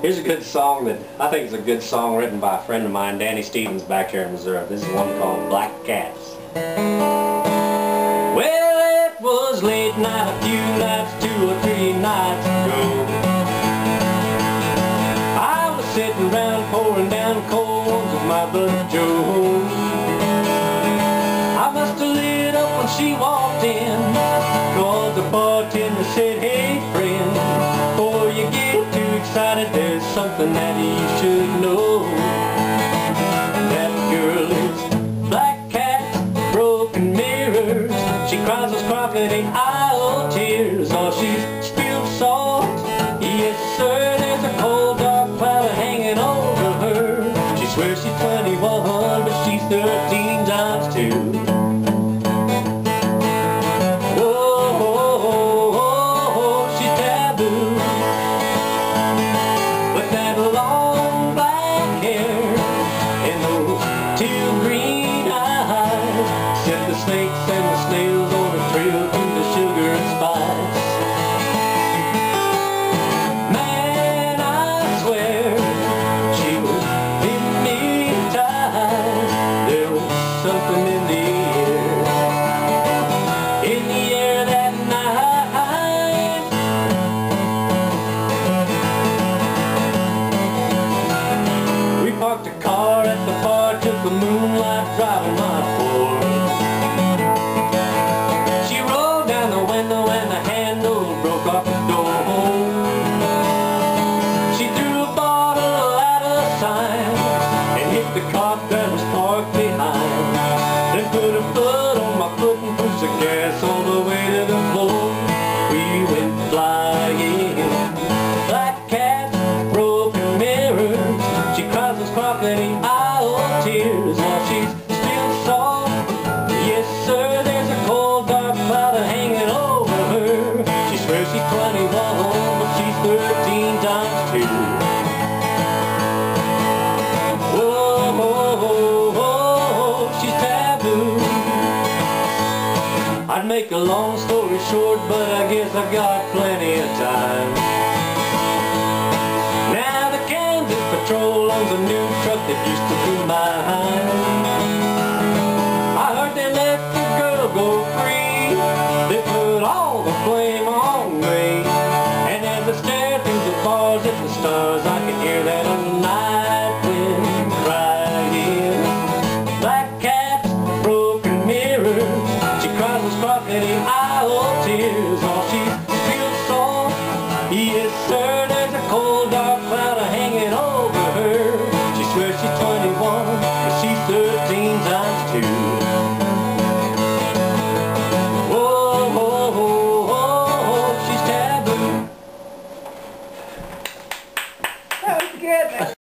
Here's a good song that I think is a good song written by a friend of mine, Danny Stephens, back here in Missouri. This is one called Black Cats. Well, it was late night, a few nights, two or three nights ago. I was sitting around pouring down cold with my buddy Joe. I must have lit up when she walked in, cause the bartender said, something that you should know. That girl is black cat, broken mirrors. She cries those sparkling eye tears. Oh, she's spilled salt. Yes, sir, there's a cold dark cloud hanging over her. She swears she's 21, but she's 13 With that long parked behind. Then put a foot on my foot and pushed the gas all the way to the floor. We went flying. Black cat, broken mirrors. She cries those sparkling eye tears while she's still soft. Yes, sir, there's a cold dark cloud hanging over her. She swears she's 21, but she's 13 times two. I'd make a long story short, but I guess I've got plenty of time. Now the Kansas Patrol owns a new truck that used to be mine. there's a cold dark cloud hanging over her. She swears she's 21, but she's 13 times two.